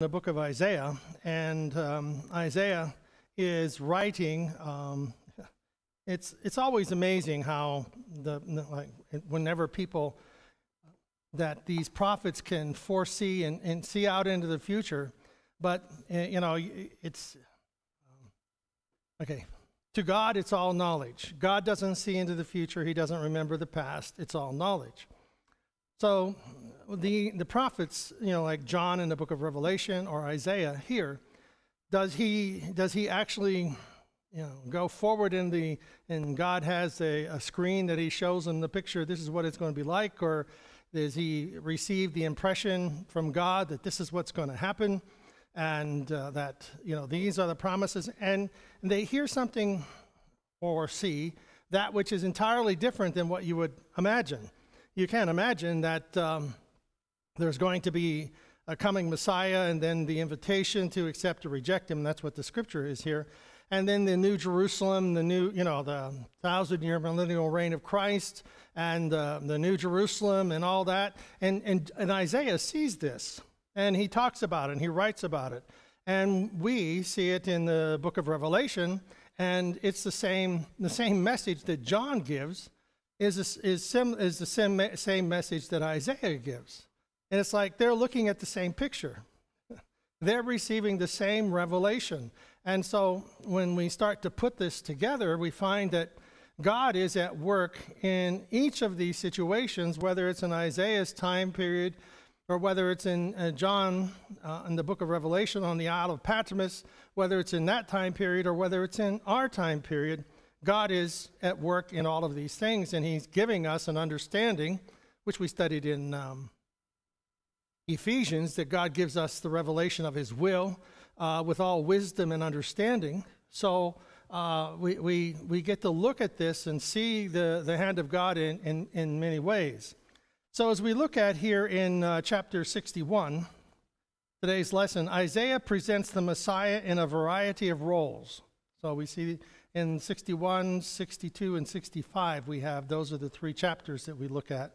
the book of Isaiah, and um, Isaiah is writing. Um, it's it's always amazing how the like whenever people that these prophets can foresee and, and see out into the future, but eh, you know it's um, okay. To God, it's all knowledge. God doesn't see into the future. He doesn't remember the past. It's all knowledge. So the, the prophets, you know, like John in the book of Revelation or Isaiah here, does he, does he actually you know, go forward in the, and God has a, a screen that he shows them the picture, this is what it's going to be like, or does he receive the impression from God that this is what's going to happen, and uh, that, you know, these are the promises, and they hear something or see that which is entirely different than what you would imagine. You can't imagine that um, there's going to be a coming Messiah and then the invitation to accept or reject him. That's what the scripture is here. And then the new Jerusalem, the new, you know, the thousand year millennial reign of Christ and uh, the new Jerusalem and all that. And, and, and Isaiah sees this and he talks about it and he writes about it. And we see it in the book of Revelation, and it's the same, the same message that John gives is, is, sim, is the same, same message that Isaiah gives. And it's like they're looking at the same picture. they're receiving the same revelation. And so when we start to put this together, we find that God is at work in each of these situations, whether it's in Isaiah's time period or whether it's in uh, John uh, in the book of Revelation on the Isle of Patmos, whether it's in that time period or whether it's in our time period. God is at work in all of these things, and He's giving us an understanding, which we studied in um, Ephesians that God gives us the revelation of His will uh, with all wisdom and understanding. So uh, we, we, we get to look at this and see the, the hand of God in, in, in many ways. So as we look at here in uh, chapter 61, today's lesson, Isaiah presents the Messiah in a variety of roles. So we see in 61, 62, and 65, we have those are the three chapters that we look at.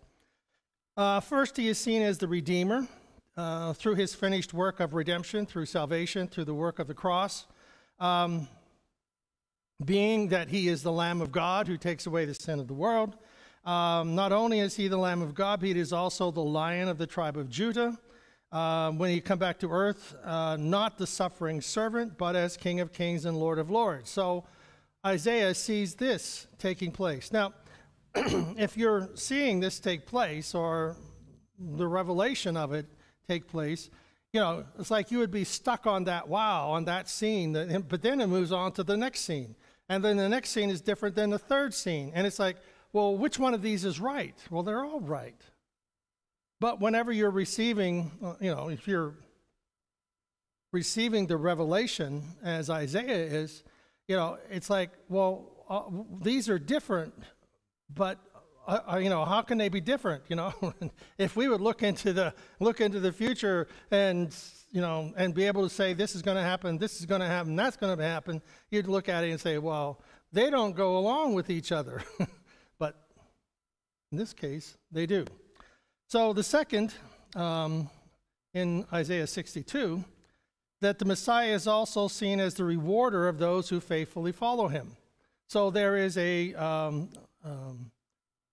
Uh, first, he is seen as the Redeemer uh, through his finished work of redemption, through salvation, through the work of the cross. Um, being that he is the Lamb of God who takes away the sin of the world. Um, not only is he the Lamb of God, but he is also the Lion of the tribe of Judah. Uh, when he come back to earth, uh, not the suffering servant, but as King of Kings and Lord of Lords. So Isaiah sees this taking place. Now, if you're seeing this take place, or the revelation of it take place, you know, it's like you would be stuck on that wow, on that scene, but then it moves on to the next scene. And then the next scene is different than the third scene. And it's like, well, which one of these is right? Well, they're all right. But whenever you're receiving, uh, you know, if you're receiving the revelation as Isaiah is, you know, it's like, well, uh, these are different, but uh, uh, you know, how can they be different? You know, if we would look into the look into the future and you know and be able to say this is going to happen, this is going to happen, that's going to happen, you'd look at it and say, well, they don't go along with each other, but in this case, they do. So the second um, in Isaiah 62 that the Messiah is also seen as the rewarder of those who faithfully follow him. So there is a, um, um,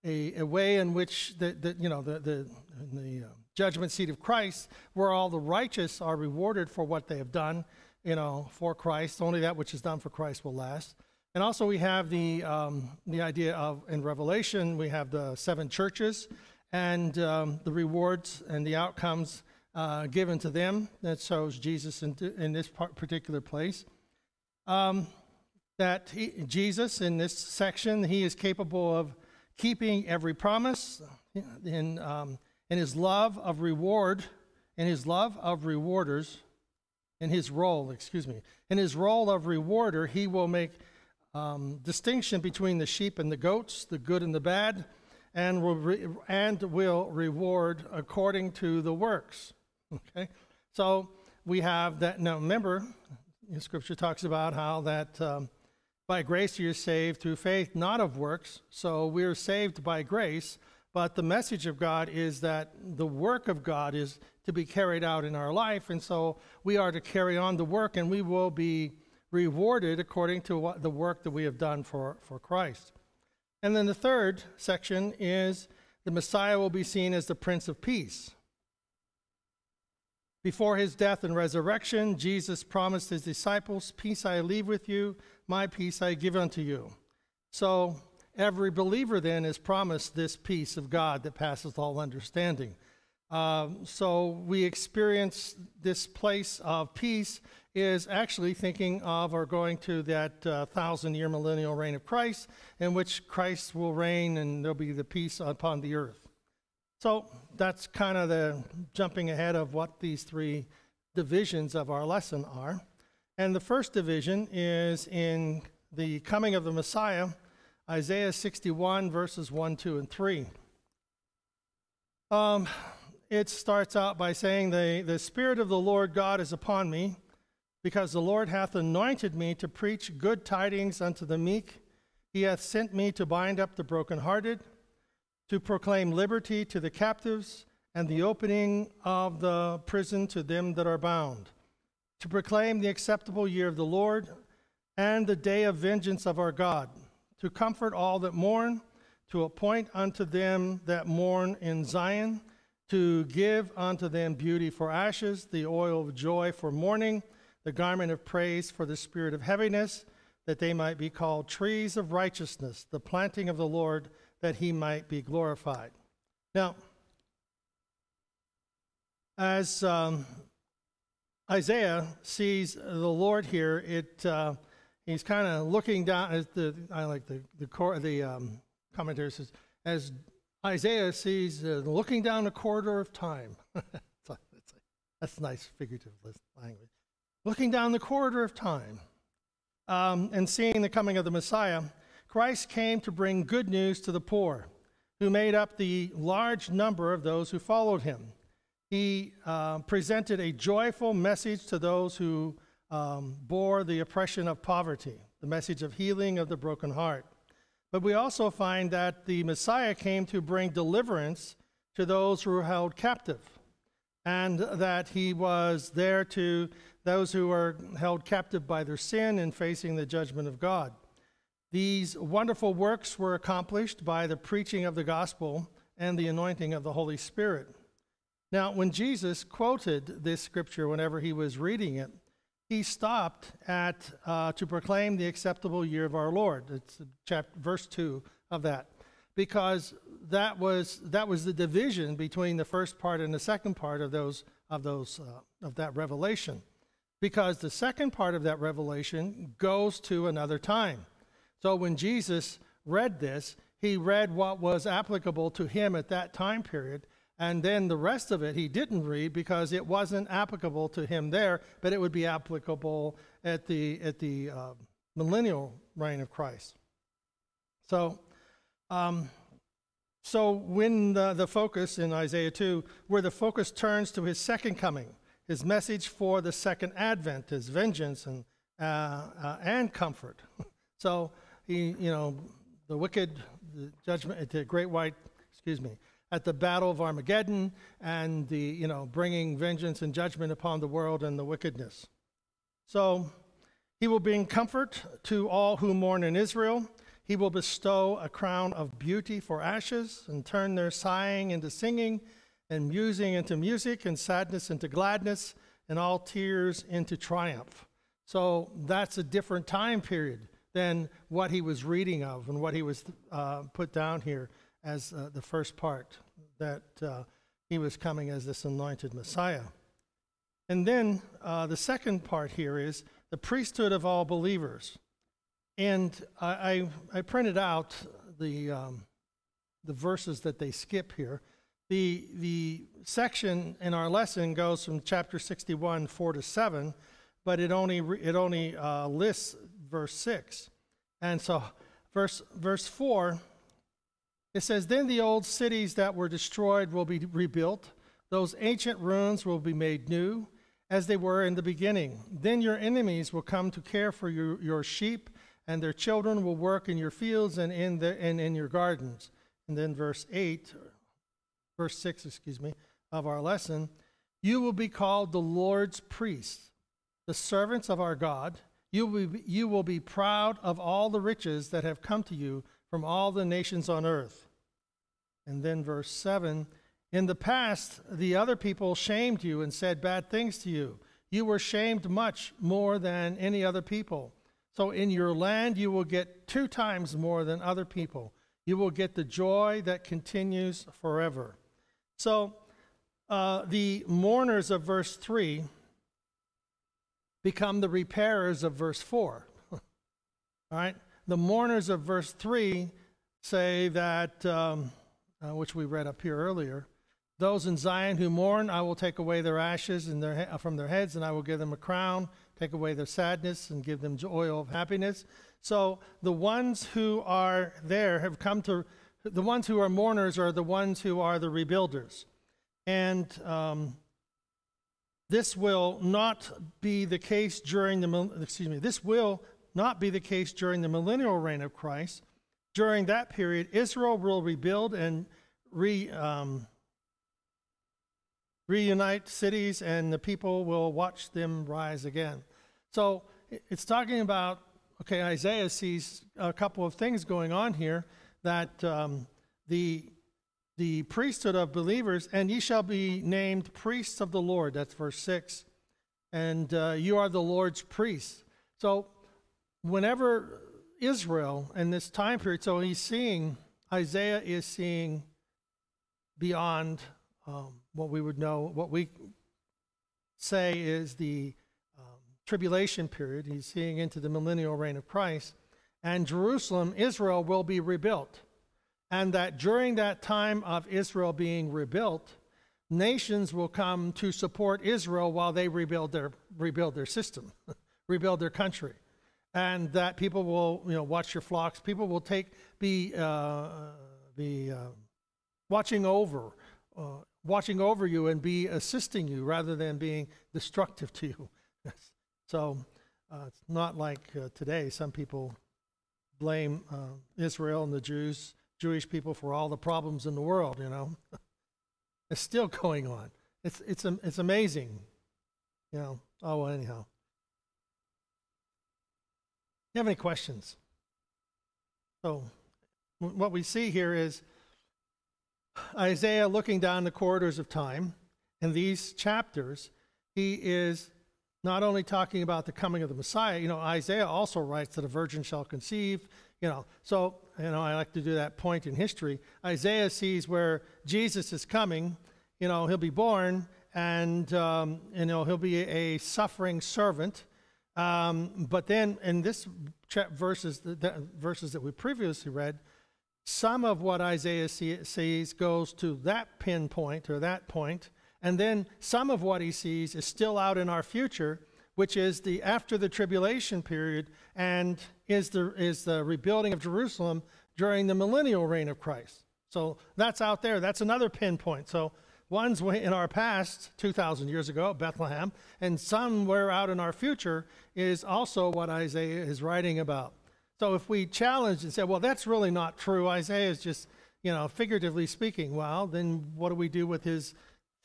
a, a, way in which the, the you know, the, the, the uh, judgment seat of Christ, where all the righteous are rewarded for what they have done, you know, for Christ. Only that which is done for Christ will last. And also we have the, um, the idea of, in Revelation, we have the seven churches and um, the rewards and the outcomes uh, given to them that shows Jesus in, in this particular place. Um, that he, Jesus, in this section, he is capable of keeping every promise in, um, in his love of reward, in his love of rewarders, in his role, excuse me, in his role of rewarder, he will make um, distinction between the sheep and the goats, the good and the bad, and will, re- and will reward according to the works. Okay? So we have that. Now, remember, Scripture talks about how that um, by grace you're saved through faith, not of works. So we're saved by grace, but the message of God is that the work of God is to be carried out in our life, and so we are to carry on the work, and we will be rewarded according to what the work that we have done for, for Christ. And then the third section is the Messiah will be seen as the Prince of Peace. Before his death and resurrection, Jesus promised his disciples, Peace I leave with you, my peace I give unto you. So every believer then is promised this peace of God that passes all understanding. Um, so we experience this place of peace is actually thinking of or going to that uh, thousand year millennial reign of Christ, in which Christ will reign and there'll be the peace upon the earth. So that's kind of the jumping ahead of what these three divisions of our lesson are. And the first division is in the coming of the Messiah, Isaiah 61, verses 1, 2, and 3. Um, it starts out by saying, the, the Spirit of the Lord God is upon me, because the Lord hath anointed me to preach good tidings unto the meek. He hath sent me to bind up the brokenhearted to proclaim liberty to the captives and the opening of the prison to them that are bound, to proclaim the acceptable year of the Lord and the day of vengeance of our God, to comfort all that mourn, to appoint unto them that mourn in Zion, to give unto them beauty for ashes, the oil of joy for mourning, the garment of praise for the spirit of heaviness, that they might be called trees of righteousness, the planting of the Lord that he might be glorified. Now, as um, Isaiah sees the Lord here, it uh, he's kind of looking down as the I like the the core the um, says as Isaiah sees uh, looking down the corridor of time. that's nice figurative language. Looking down the corridor of time um, and seeing the coming of the Messiah, Christ came to bring good news to the poor, who made up the large number of those who followed him. He uh, presented a joyful message to those who um, bore the oppression of poverty, the message of healing of the broken heart. But we also find that the Messiah came to bring deliverance to those who were held captive, and that he was there to those who are held captive by their sin and facing the judgment of God. These wonderful works were accomplished by the preaching of the gospel and the anointing of the Holy Spirit. Now, when Jesus quoted this scripture whenever he was reading it, he stopped at uh, to proclaim the acceptable year of our Lord. It's chapter, verse two of that, because that was that was the division between the first part and the second part of those of those uh, of that revelation, because the second part of that revelation goes to another time. So when Jesus read this, he read what was applicable to him at that time period. And then the rest of it he didn't read because it wasn't applicable to him there, but it would be applicable at the, at the uh, millennial reign of Christ. So, um, so when the, the focus in Isaiah 2, where the focus turns to his second coming, his message for the second advent, his vengeance and, uh, uh, and comfort. so he, you know, the wicked, the judgment at the great white, excuse me, at the battle of Armageddon and the, you know, bringing vengeance and judgment upon the world and the wickedness. So he will bring comfort to all who mourn in Israel. He will bestow a crown of beauty for ashes and turn their sighing into singing and musing into music and sadness into gladness and all tears into triumph. So that's a different time period than what he was reading of and what he was uh, put down here as uh, the first part that uh, he was coming as this anointed Messiah. And then uh, the second part here is the priesthood of all believers. And I, I, I printed out the, um, the verses that they skip here. The, the section in our lesson goes from chapter 61, 4 to 7, but it only, it only uh, lists verse 6. And so, verse, verse 4, it says, Then the old cities that were destroyed will be rebuilt, those ancient ruins will be made new, as they were in the beginning. Then your enemies will come to care for your, your sheep, and their children will work in your fields and in, the, and in your gardens. and then verse 8, verse 6, excuse me, of our lesson, you will be called the Lord's priests, the servants of our God. You will, be, you will be proud of all the riches that have come to you from all the nations on earth. And then verse 7 In the past, the other people shamed you and said bad things to you. You were shamed much more than any other people. So in your land, you will get two times more than other people. You will get the joy that continues forever. So uh, the mourners of verse 3 become the repairers of verse 4. All right? The mourners of verse 3 say that, um, uh, which we read up here earlier, those in Zion who mourn, I will take away their ashes their, from their heads, and I will give them a crown, take away their sadness, and give them oil of happiness. So the ones who are there have come to, the ones who are mourners are the ones who are the rebuilders. And um, this will not be the case during the, excuse me, this will not be the case during the millennial reign of Christ. During that period, Israel will rebuild and re, um, reunite cities, and the people will watch them rise again. So it's talking about, okay, Isaiah sees a couple of things going on here that um, the the priesthood of believers, and ye shall be named priests of the Lord. That's verse 6. And uh, you are the Lord's priests. So, whenever Israel in this time period, so he's seeing, Isaiah is seeing beyond um, what we would know, what we say is the um, tribulation period. He's seeing into the millennial reign of Christ. And Jerusalem, Israel, will be rebuilt. And that during that time of Israel being rebuilt, nations will come to support Israel while they rebuild their, rebuild their system, rebuild their country. And that people will, you know, watch your flocks. People will take, be, uh, be uh, watching over uh, watching over you and be assisting you rather than being destructive to you. so uh, it's not like uh, today. Some people blame uh, Israel and the Jews, Jewish people, for all the problems in the world. You know, it's still going on. It's it's it's amazing. You know. Oh well, anyhow. You have any questions? So, what we see here is Isaiah looking down the corridors of time, in these chapters, he is not only talking about the coming of the Messiah, you know, Isaiah also writes that a virgin shall conceive, you know. So, you know, I like to do that point in history. Isaiah sees where Jesus is coming, you know, he'll be born, and, um, you know, he'll be a suffering servant. Um, but then in this chapter, verses, the verses that we previously read, some of what Isaiah sees goes to that pinpoint or that point, and then some of what he sees is still out in our future, which is the after the tribulation period and is the, is the rebuilding of Jerusalem during the millennial reign of Christ. So that's out there. That's another pinpoint. So one's in our past, 2,000 years ago, Bethlehem, and somewhere out in our future is also what Isaiah is writing about. So if we challenge and say, well, that's really not true, Isaiah is just, you know, figuratively speaking, well, then what do we do with his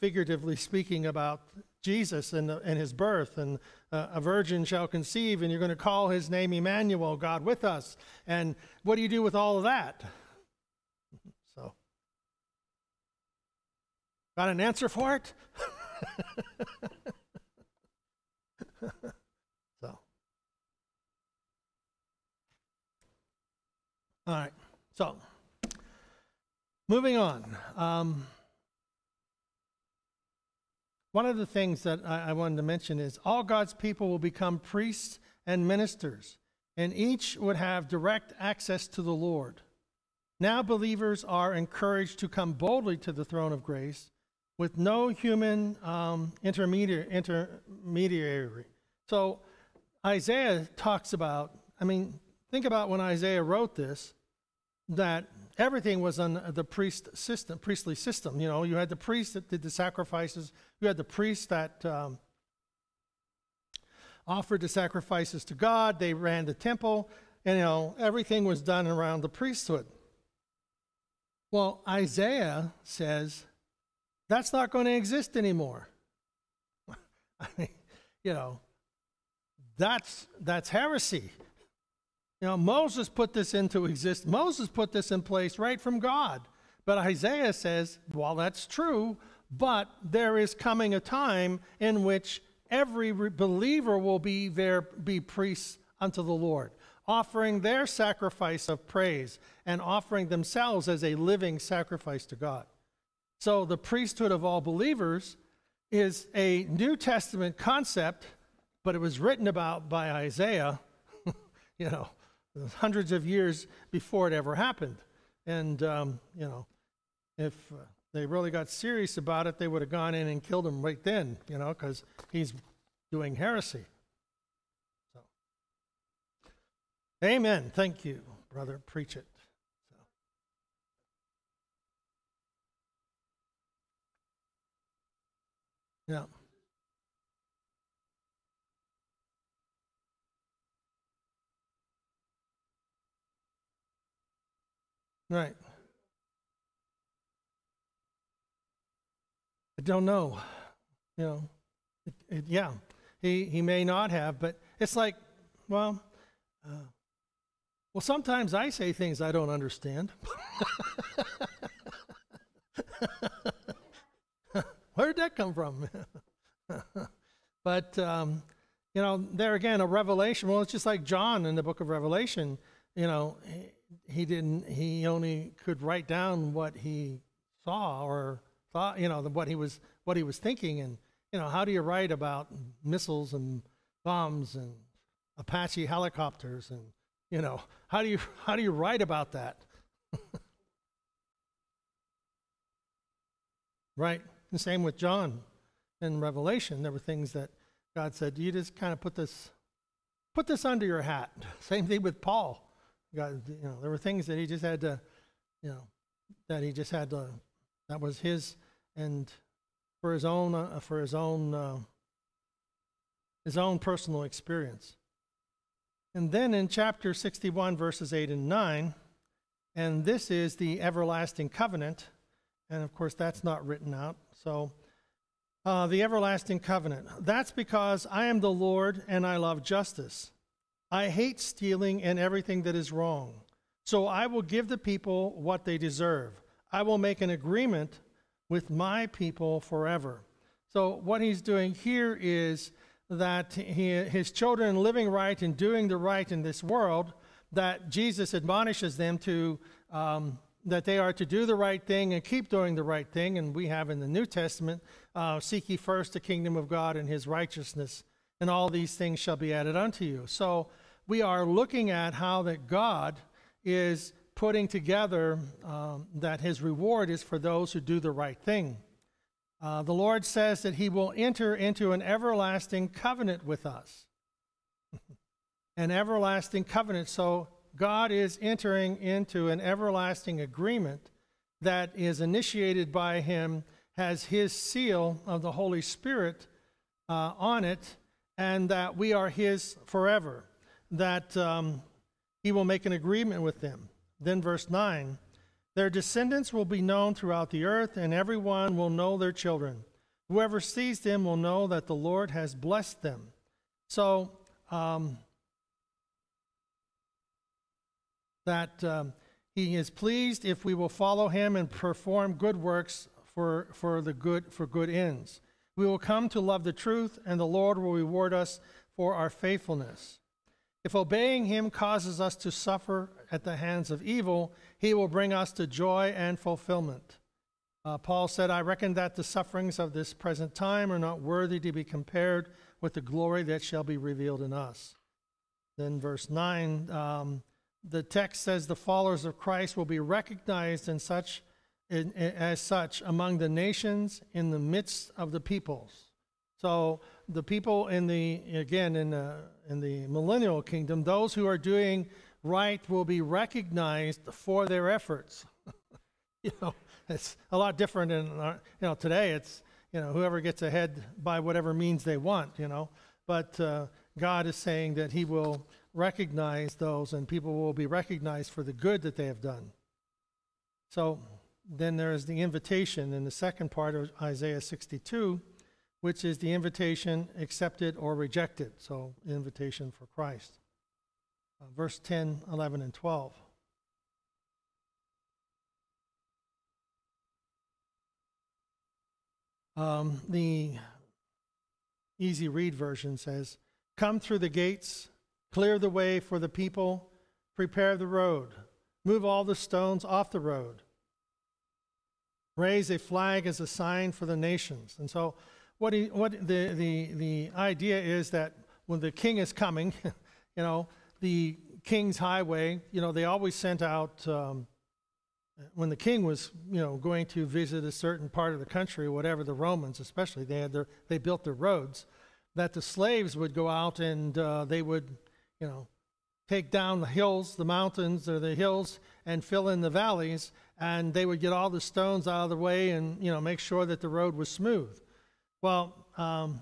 figuratively speaking about Jesus and, and his birth? And uh, a virgin shall conceive, and you're going to call his name Emmanuel, God with us. And what do you do with all of that? So, got an answer for it? So, all right. So, moving on. Um, one of the things that I, I wanted to mention is all God's people will become priests and ministers, and each would have direct access to the Lord. Now, believers are encouraged to come boldly to the throne of grace with no human um, intermediary, intermediary. So, Isaiah talks about, I mean, think about when Isaiah wrote this that everything was on the priest system, priestly system. You know, you had the priest that did the sacrifices, you had the priest that um, offered the sacrifices to God, they ran the temple, and, you know, everything was done around the priesthood. Well, Isaiah says that's not going to exist anymore. I mean, you know, that's that's heresy. You know, Moses put this into existence. Moses put this in place right from God. But Isaiah says, well, that's true, but there is coming a time in which every believer will be there, be priests unto the Lord, offering their sacrifice of praise and offering themselves as a living sacrifice to God. So the priesthood of all believers is a New Testament concept, but it was written about by Isaiah, you know, hundreds of years before it ever happened. And, um, you know, if uh, they really got serious about it, they would have gone in and killed him right then, you know, because he's doing heresy. So, amen. Thank you, brother. Preach it. Yeah. Right. I don't know. You know, it, it, yeah, he, he may not have, but it's like, well, uh, well, sometimes I say things I don't understand. Where did that come from? but, um, you know, there again, a revelation. Well, it's just like John in the book of Revelation. You know, he didn't, he only could write down what he saw or thought, you know, what he was what he was thinking. And you know, how do you write about missiles and bombs and Apache helicopters and you know, how do you how do you write about that? right. The same with John in Revelation. There were things that God said, you just kind of put this put this under your hat. Same thing with Paul. God, you know, there were things that he just had to, you know, that he just had to. That was his and for his own uh, for his own uh, his own personal experience. And then in chapter 61 verses 8 and 9, and this is the everlasting covenant, and of course that's not written out. So uh, the everlasting covenant. That's because I am the Lord and I love justice. I hate stealing and everything that is wrong. So I will give the people what they deserve. I will make an agreement with my people forever. So, what he's doing here is that he, his children living right and doing the right in this world, that Jesus admonishes them to, um, that they are to do the right thing and keep doing the right thing. And we have in the New Testament, uh, seek ye first the kingdom of God and his righteousness, and all these things shall be added unto you. So, we are looking at how that God is putting together um, that his reward is for those who do the right thing. Uh, the Lord says that he will enter into an everlasting covenant with us. an everlasting covenant. So God is entering into an everlasting agreement that is initiated by him, has his seal of the Holy Spirit uh, on it, and that we are his forever. That um, he will make an agreement with them. Then, verse 9 Their descendants will be known throughout the earth, and everyone will know their children. Whoever sees them will know that the Lord has blessed them. So, um, that um, he is pleased if we will follow him and perform good works for, for the good for good ends. We will come to love the truth, and the Lord will reward us for our faithfulness. If obeying him causes us to suffer at the hands of evil, he will bring us to joy and fulfillment. Uh, Paul said, I reckon that the sufferings of this present time are not worthy to be compared with the glory that shall be revealed in us. Then, verse 9, um, the text says, The followers of Christ will be recognized in such, in, in, as such among the nations in the midst of the peoples. So, the people in the, again, in the in the millennial kingdom, those who are doing right will be recognized for their efforts. you know, it's a lot different in our, you know today. It's you know whoever gets ahead by whatever means they want. You know, but uh, God is saying that He will recognize those, and people will be recognized for the good that they have done. So then there is the invitation in the second part of Isaiah 62, which is the invitation accepted or rejected. So, invitation for Christ. Uh, verse 10, 11, and 12. Um, the easy read version says, Come through the gates, clear the way for the people, prepare the road, move all the stones off the road, raise a flag as a sign for the nations. And so, what, he, what the, the, the idea is that when the king is coming, you know, the king's highway, you know, they always sent out. Um, when the king was, you know, going to visit a certain part of the country, whatever the Romans, especially, they had their, they built their roads, that the slaves would go out and uh, they would, you know, take down the hills, the mountains or the hills, and fill in the valleys, and they would get all the stones out of the way and, you know, make sure that the road was smooth. Well, um,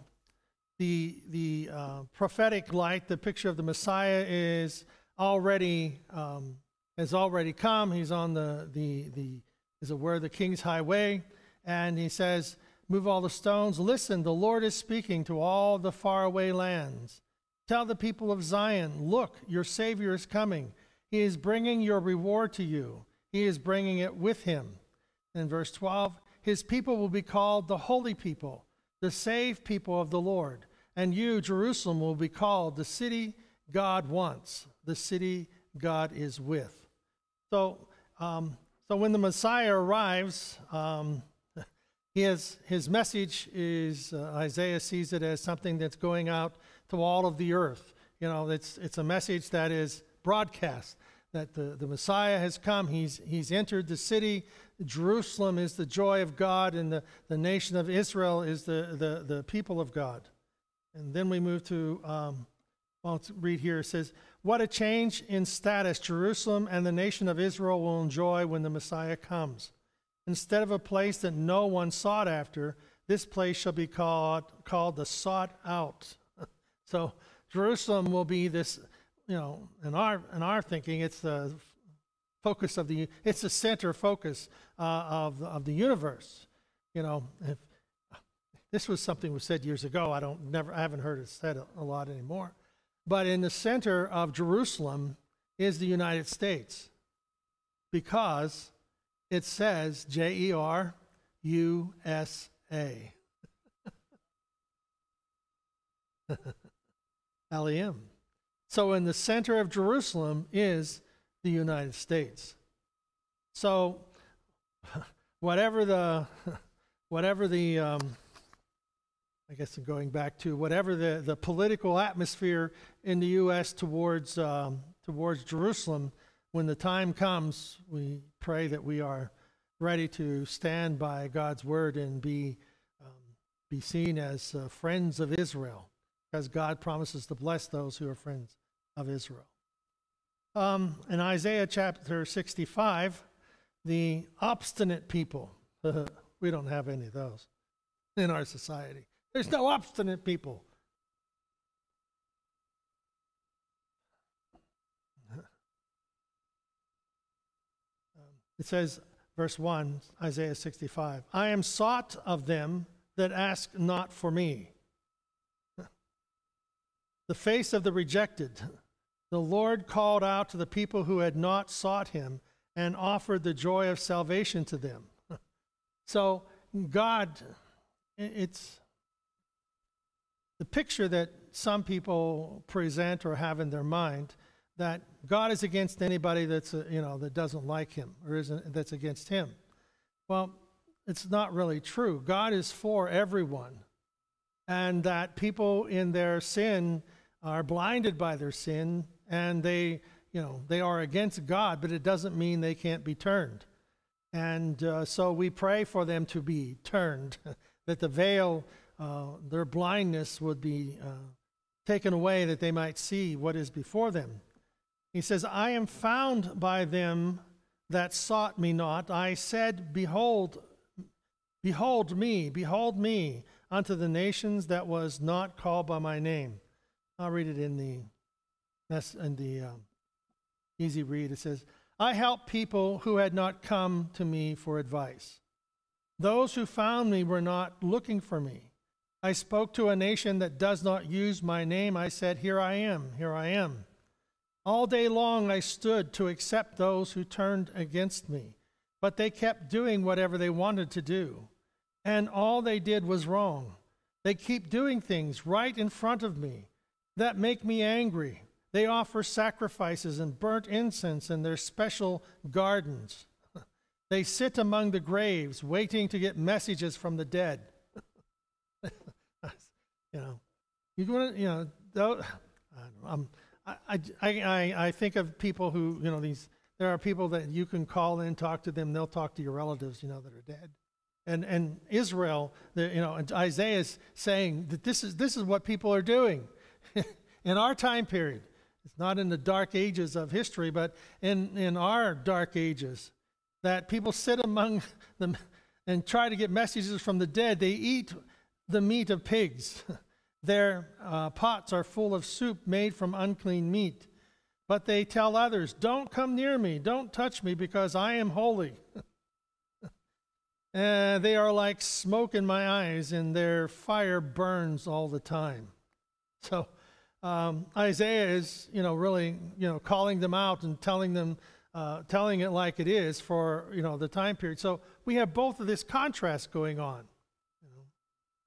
the the uh, prophetic light, the picture of the Messiah, is already um, has already come. He's on the, the, the is aware of the king's highway, and he says, Move all the stones. Listen, the Lord is speaking to all the faraway lands. Tell the people of Zion, Look, your Savior is coming. He is bringing your reward to you, He is bringing it with Him. In verse 12, His people will be called the holy people, the saved people of the Lord. And you, Jerusalem, will be called the city God wants, the city God is with. So, um, so when the Messiah arrives, um, his, his message is uh, Isaiah sees it as something that's going out to all of the earth. You know, it's, it's a message that is broadcast that the, the Messiah has come. He's, he's entered the city. Jerusalem is the joy of God, and the, the nation of Israel is the, the, the people of God. And then we move to, um, well, let's read here. It says, what a change in status Jerusalem and the nation of Israel will enjoy when the Messiah comes. Instead of a place that no one sought after, this place shall be called, called the sought out. so Jerusalem will be this, you know, in our, in our thinking, it's the focus of the, it's the center focus uh, of, of the universe. You know, if, this was something was said years ago. I don't never I haven't heard it said a, a lot anymore. But in the center of Jerusalem is the United States because it says J E R U S A. L E M. So in the center of Jerusalem is the United States. So whatever the whatever the um, I guess going back to whatever the, the political atmosphere in the U.S. towards, um, towards Jerusalem, when the time comes, we pray that we are ready to stand by God's word and be, um, be seen as uh, friends of Israel, because God promises to bless those who are friends of Israel. Um, in Isaiah chapter 65, the obstinate people, we don't have any of those in our society. There's no obstinate people. It says, verse 1, Isaiah 65 I am sought of them that ask not for me. The face of the rejected. The Lord called out to the people who had not sought him and offered the joy of salvation to them. So, God, it's the picture that some people present or have in their mind that God is against anybody that's uh, you know that doesn't like him or isn't that's against him. Well, it's not really true. God is for everyone. And that people in their sin are blinded by their sin and they, you know, they are against God, but it doesn't mean they can't be turned. And uh, so we pray for them to be turned, that the veil uh, their blindness would be uh, taken away that they might see what is before them. He says, I am found by them that sought me not. I said, Behold, behold me, behold me unto the nations that was not called by my name. I'll read it in the, that's in the um, easy read. It says, I helped people who had not come to me for advice. Those who found me were not looking for me. I spoke to a nation that does not use my name. I said, Here I am, here I am. All day long I stood to accept those who turned against me, but they kept doing whatever they wanted to do. And all they did was wrong. They keep doing things right in front of me that make me angry. They offer sacrifices and burnt incense in their special gardens. They sit among the graves waiting to get messages from the dead. you know, you want to, you know, um, I, I, I, I think of people who, you know, these, there are people that you can call in, talk to them, they'll talk to your relatives, you know, that are dead. And, and Israel, the, you know, Isaiah is saying that this is, this is what people are doing in our time period. It's not in the dark ages of history, but in, in our dark ages, that people sit among them and try to get messages from the dead. They eat the meat of pigs. Their uh, pots are full of soup made from unclean meat. But they tell others, Don't come near me, don't touch me, because I am holy. and they are like smoke in my eyes, and their fire burns all the time. So um, Isaiah is, you know, really, you know, calling them out and telling them, uh, telling it like it is for, you know, the time period. So we have both of this contrast going on. You know.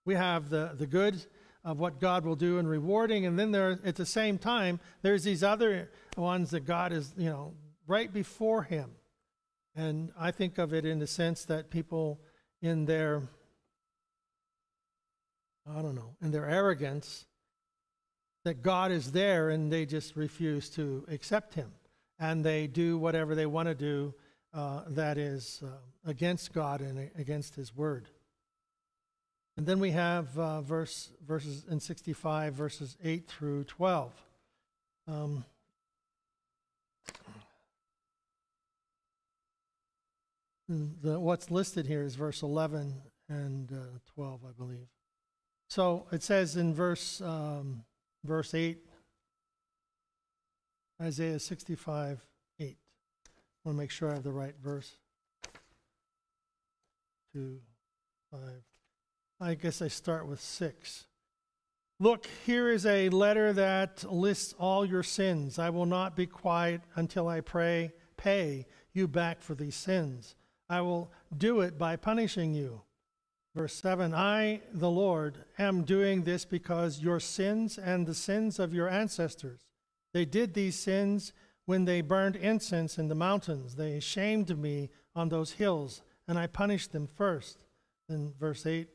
We have the, the good of what God will do in rewarding, and then there, at the same time, there's these other ones that God is, you know, right before Him. And I think of it in the sense that people in their, I don't know, in their arrogance, that God is there and they just refuse to accept Him. And they do whatever they want to do uh, that is uh, against God and against His Word. And then we have uh, verse, verses in 65, verses 8 through 12. Um, the, what's listed here is verse 11 and uh, 12, I believe. So it says in verse um, verse 8, Isaiah 65, 8. I want to make sure I have the right verse. 2, 5. I guess I start with 6. Look, here is a letter that lists all your sins. I will not be quiet until I pray, pay you back for these sins. I will do it by punishing you. Verse 7 I, the Lord, am doing this because your sins and the sins of your ancestors. They did these sins when they burned incense in the mountains. They shamed me on those hills, and I punished them first. Then, verse 8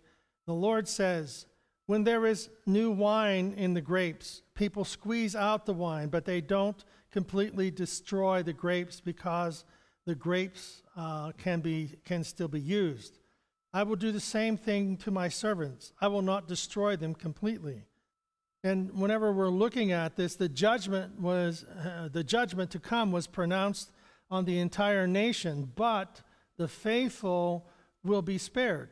The Lord says, When there is new wine in the grapes, people squeeze out the wine, but they don't completely destroy the grapes because the grapes uh, can, be, can still be used. I will do the same thing to my servants. I will not destroy them completely. And whenever we're looking at this, the judgment was uh, the judgment to come was pronounced on the entire nation, but the faithful will be spared.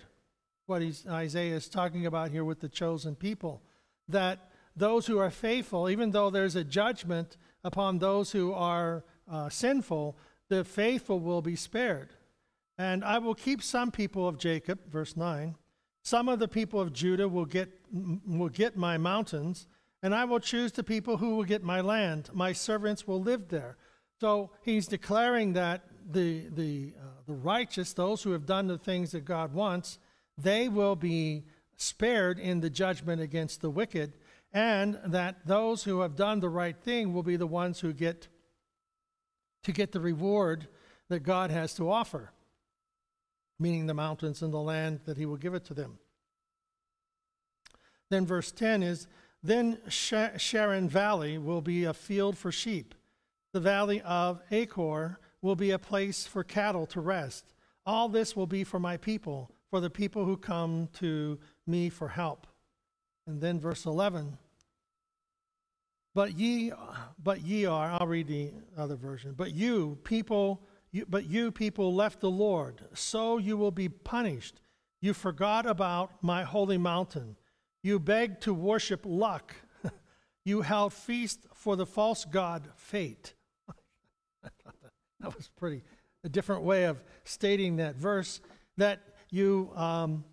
What Isaiah is talking about here with the chosen people, that those who are faithful, even though there's a judgment upon those who are uh, sinful, the faithful will be spared. And I will keep some people of Jacob, verse 9. Some of the people of Judah will get, will get my mountains, and I will choose the people who will get my land. My servants will live there. So he's declaring that the, the, uh, the righteous, those who have done the things that God wants, they will be spared in the judgment against the wicked, and that those who have done the right thing will be the ones who get to get the reward that God has to offer meaning the mountains and the land that he will give it to them. Then verse 10 is Then Sharon Valley will be a field for sheep. The valley of Achor will be a place for cattle to rest. All this will be for my people, for the people who come to me for help. And then verse 11 But ye, but ye are, I'll read the other version, but you, people but you people left the Lord, so you will be punished. You forgot about my holy mountain. You begged to worship luck. you held feast for the false god fate. that that was pretty a different way of stating that verse. That you um,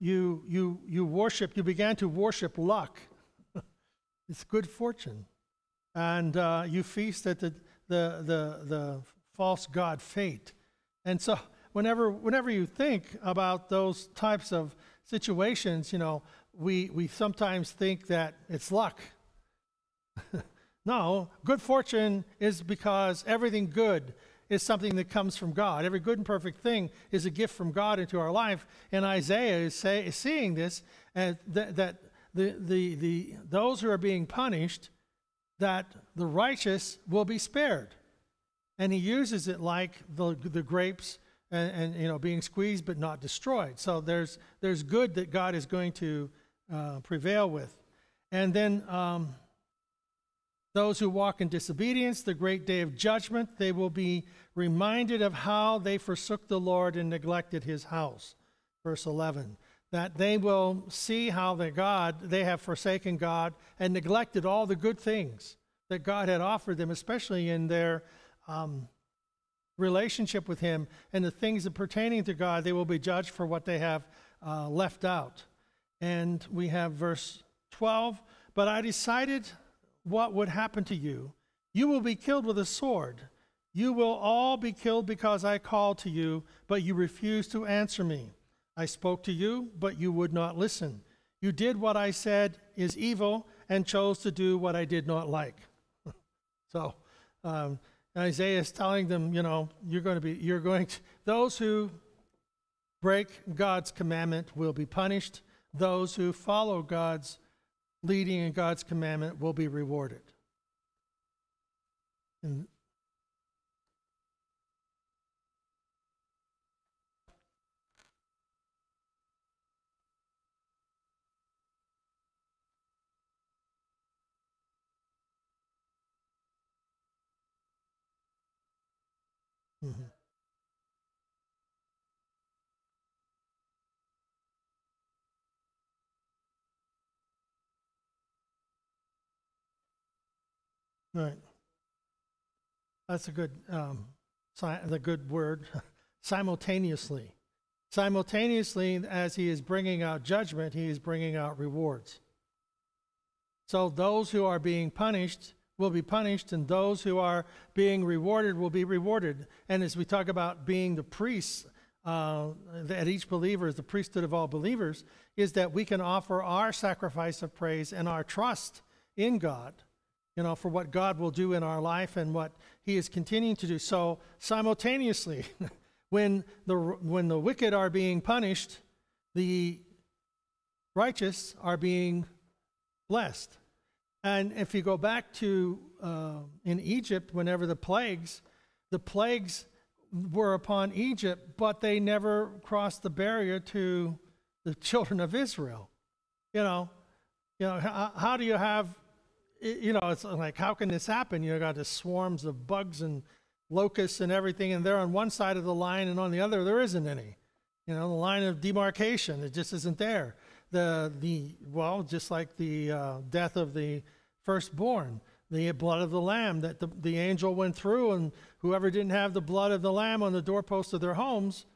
you you you worship. You began to worship luck. it's good fortune, and uh, you feast at the the the the false god fate. And so whenever whenever you think about those types of situations, you know, we we sometimes think that it's luck. no, good fortune is because everything good is something that comes from God. Every good and perfect thing is a gift from God into our life. And Isaiah is, say, is seeing this, and that, that the, the, the, those who are being punished, that the righteous will be spared. And he uses it like the, the grapes and, and you know being squeezed but not destroyed. So there's, there's good that God is going to uh, prevail with. And then um, those who walk in disobedience, the great day of judgment, they will be reminded of how they forsook the Lord and neglected his house. Verse 11. That they will see how the God, they have forsaken God and neglected all the good things that God had offered them, especially in their um, relationship with Him and the things that pertaining to God, they will be judged for what they have uh, left out. And we have verse 12. But I decided what would happen to you. You will be killed with a sword. You will all be killed because I called to you, but you refused to answer me. I spoke to you, but you would not listen. You did what I said is evil and chose to do what I did not like. so, um, Isaiah is telling them, you know, you're going to be, you're going to, those who break God's commandment will be punished. Those who follow God's leading and God's commandment will be rewarded. And Mm-hmm. Right. That's a good, um, si- the good word. Simultaneously. Simultaneously, as he is bringing out judgment, he is bringing out rewards. So those who are being punished will be punished, and those who are being rewarded will be rewarded. And as we talk about being the priests, uh, that each believer is the priesthood of all believers, is that we can offer our sacrifice of praise and our trust in God, you know, for what God will do in our life and what He is continuing to do. So simultaneously, when the when the wicked are being punished, the righteous are being blessed. And if you go back to uh, in Egypt, whenever the plagues, the plagues were upon Egypt, but they never crossed the barrier to the children of Israel. You know, you know, how, how do you have, you know, it's like, how can this happen? You got the swarms of bugs and locusts and everything, and they're on one side of the line, and on the other, there isn't any. You know, the line of demarcation, it just isn't there. The, the well, just like the uh, death of the firstborn, the blood of the lamb that the, the angel went through, and whoever didn't have the blood of the lamb on the doorpost of their homes,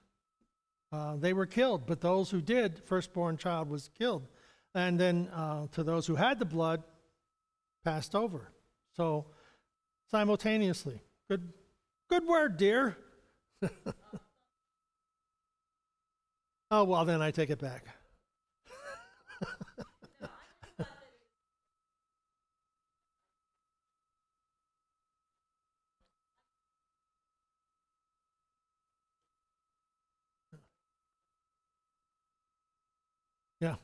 uh, they were killed. But those who did, firstborn child was killed. And then uh, to those who had the blood, passed over. So simultaneously. Good, good word, dear. oh, well, then I take it back. Yeah.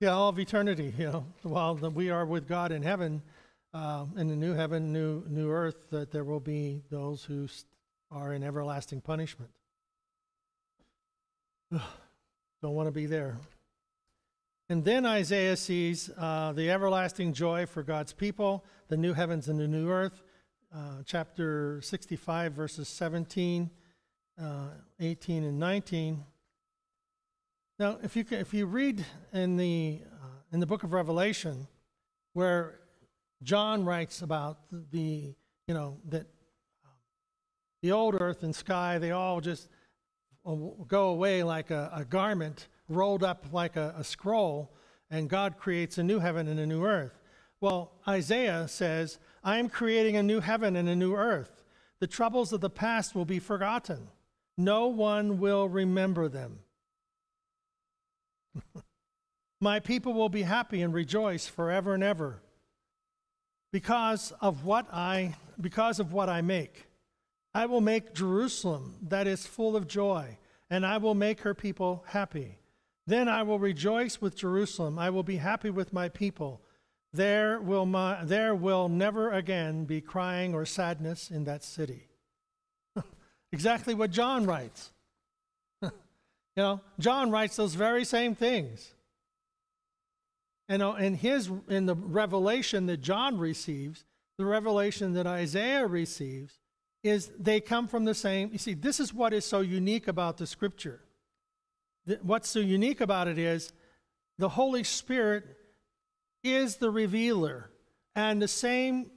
Yeah, all of eternity, you know, while we are with God in heaven, uh, in the new heaven, new, new earth, that there will be those who are in everlasting punishment. Don't want to be there. And then Isaiah sees uh, the everlasting joy for God's people, the new heavens and the new earth. Uh, chapter 65, verses 17, uh, 18, and 19. Now, if you, can, if you read in the, uh, in the book of Revelation, where John writes about the, you know, that the old earth and sky, they all just uh, go away like a, a garment rolled up like a, a scroll, and God creates a new heaven and a new earth. Well, Isaiah says, I am creating a new heaven and a new earth. The troubles of the past will be forgotten. No one will remember them. My people will be happy and rejoice forever and ever because of what I because of what I make. I will make Jerusalem that is full of joy, and I will make her people happy. Then I will rejoice with Jerusalem. I will be happy with my people. There will, my, there will never again be crying or sadness in that city. exactly what John writes. You know, John writes those very same things. And in his in the revelation that John receives, the revelation that Isaiah receives, is they come from the same. You see, this is what is so unique about the scripture. What's so unique about it is the Holy Spirit is the revealer, and the same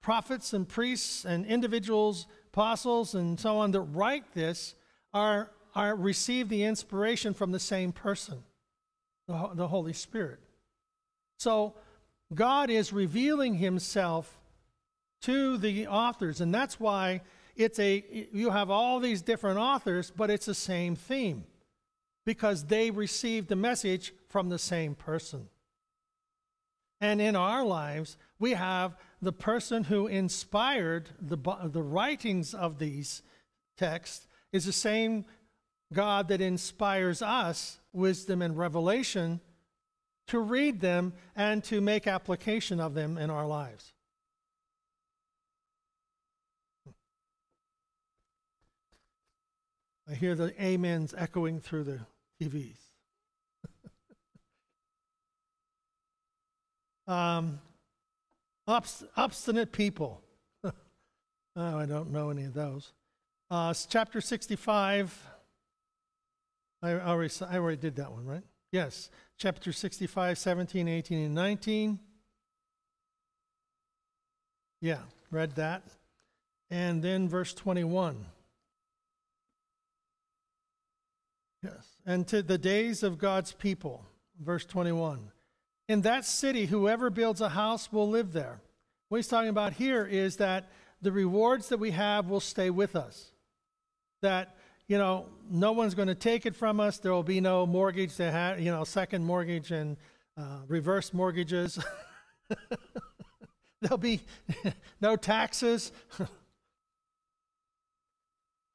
prophets and priests and individuals, apostles, and so on that write this are, are receive the inspiration from the same person, the, the Holy Spirit. So God is revealing himself to the authors, and that's why it's a you have all these different authors, but it's the same theme because they received the message from the same person. And in our lives, we have the person who inspired the, the writings of these texts is the same God that inspires us wisdom and revelation to read them and to make application of them in our lives. I hear the amens echoing through the TVs. um, obst- obstinate people. oh, I don't know any of those. Uh, chapter 65. I already, I already did that one, right? Yes chapter 65, 17, 18, and 19. Yeah, read that. And then verse 21. Yes. And to the days of God's people, verse 21. In that city, whoever builds a house will live there. What he's talking about here is that the rewards that we have will stay with us. That you know, no one's going to take it from us. There will be no mortgage to have, you know, second mortgage and uh, reverse mortgages. There'll be no taxes. uh,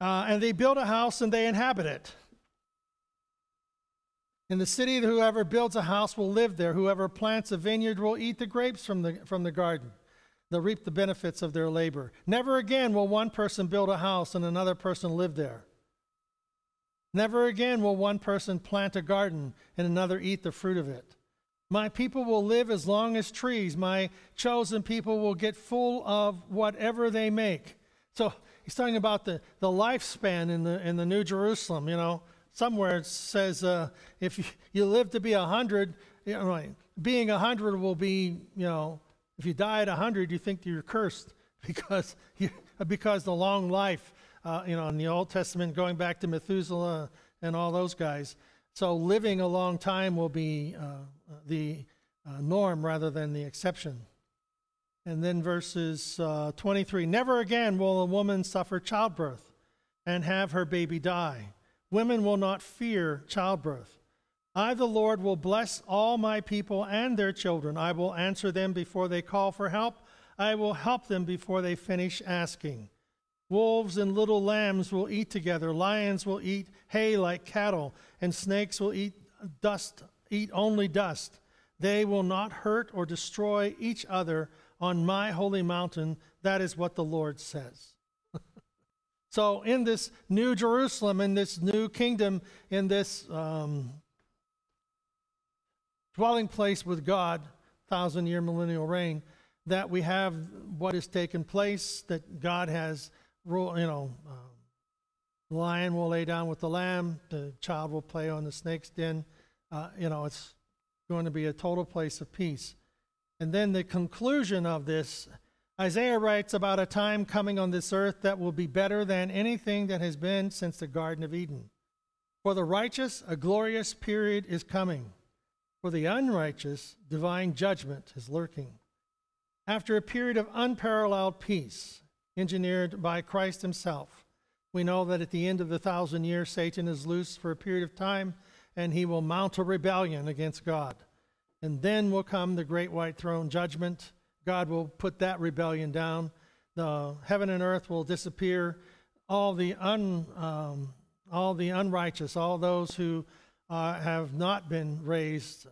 and they build a house and they inhabit it. In the city, whoever builds a house will live there. Whoever plants a vineyard will eat the grapes from the, from the garden. They'll reap the benefits of their labor. Never again will one person build a house and another person live there. Never again will one person plant a garden and another eat the fruit of it. My people will live as long as trees. My chosen people will get full of whatever they make. So he's talking about the, the lifespan in the, in the New Jerusalem. You know, somewhere it says uh, if you, live to be a 100, you know, being a 100 will be, you know, if you die at a 100, you think you're cursed because, you, because the long life uh, you know, in the Old Testament, going back to Methuselah and all those guys. So living a long time will be uh, the uh, norm rather than the exception. And then verses uh, 23 Never again will a woman suffer childbirth and have her baby die. Women will not fear childbirth. I, the Lord, will bless all my people and their children. I will answer them before they call for help. I will help them before they finish asking. Wolves and little lambs will eat together. Lions will eat hay like cattle, and snakes will eat dust, eat only dust. They will not hurt or destroy each other on my holy mountain. That is what the Lord says. so, in this new Jerusalem, in this new kingdom, in this um, dwelling place with God, thousand year millennial reign, that we have what has taken place, that God has you know, um, the lion will lay down with the lamb, the child will play on the snake's den. Uh, you know, it's going to be a total place of peace. And then the conclusion of this Isaiah writes about a time coming on this earth that will be better than anything that has been since the Garden of Eden. For the righteous, a glorious period is coming. For the unrighteous, divine judgment is lurking. After a period of unparalleled peace, engineered by Christ Himself, we know that at the end of the thousand years, Satan is loose for a period of time and he will mount a rebellion against God. And then will come the great white throne judgment. God will put that rebellion down. The heaven and earth will disappear. All the, un, um, all the unrighteous, all those who uh, have not been raised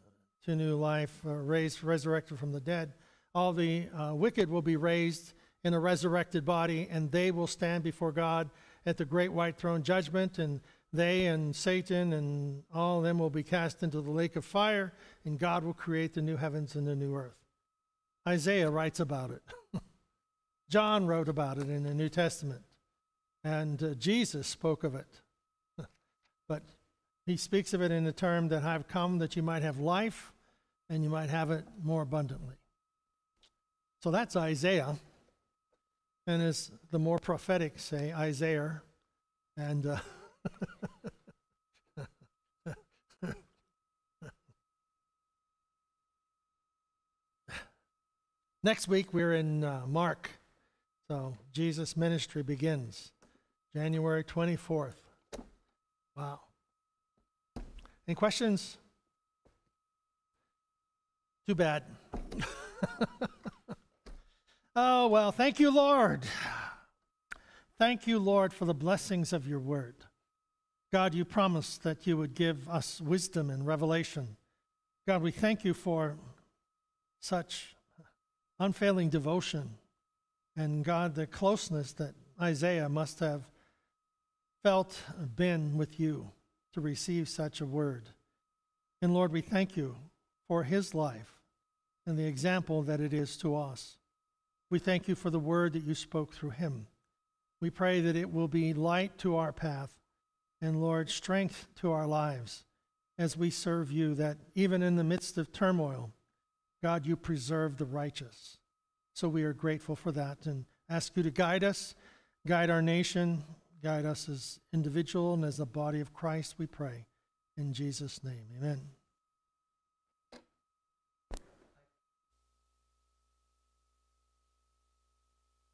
to new life, uh, raised, resurrected from the dead, all the uh, wicked will be raised in a resurrected body, and they will stand before God at the great white throne judgment, and they and Satan and all of them will be cast into the lake of fire, and God will create the new heavens and the new earth. Isaiah writes about it. John wrote about it in the New Testament, and uh, Jesus spoke of it. but he speaks of it in the term that I've come that you might have life and you might have it more abundantly. So that's Isaiah. And as the more prophetic say, Isaiah. And uh, next week we're in uh, Mark. So Jesus' ministry begins January 24th. Wow. Any questions? Too bad. oh, well, thank you, Lord. Thank you, Lord, for the blessings of your word. God, you promised that you would give us wisdom and revelation. God, we thank you for such unfailing devotion. And God, the closeness that Isaiah must have felt been with you to receive such a word. And Lord, we thank you for his life and the example that it is to us. We thank you for the word that you spoke through him. We pray that it will be light to our path and, Lord, strength to our lives as we serve you, that even in the midst of turmoil, God, you preserve the righteous. So we are grateful for that and ask you to guide us, guide our nation, guide us as individual and as the body of Christ, we pray. In Jesus' name, amen.